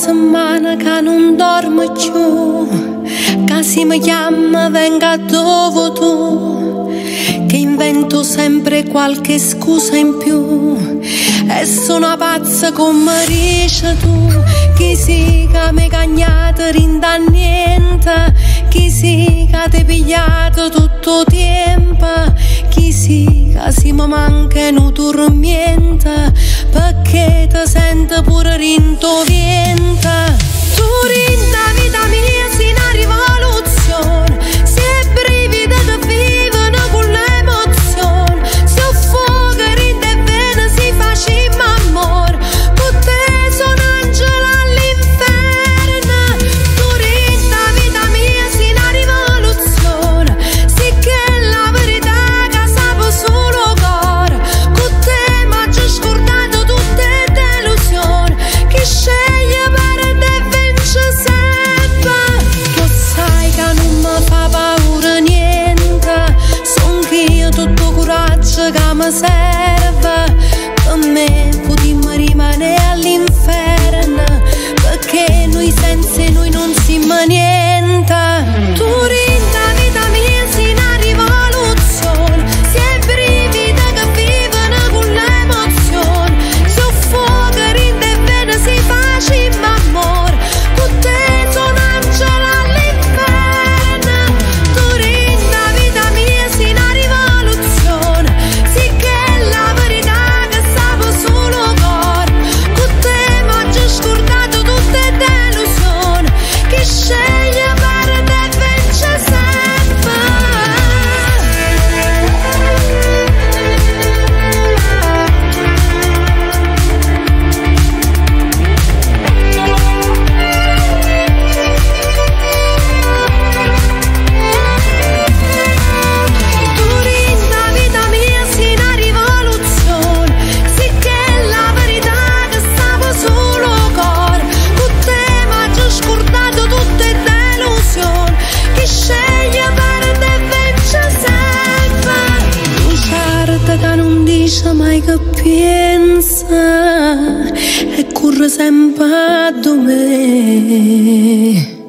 settimana che non dormo più, che si mi chiama venga dove tu, che invento sempre qualche scusa in più, e sono pazza come dici tu, chi si che mi cagnate rinda niente, chi si che ti pigliate tutto tempo, chisi, casi mi mancano tormenta, pacchetta senta pure rintovienta. non mi serve, per me potremmo rimanere all'inferno. Samai che pensa, e corre sempre a me.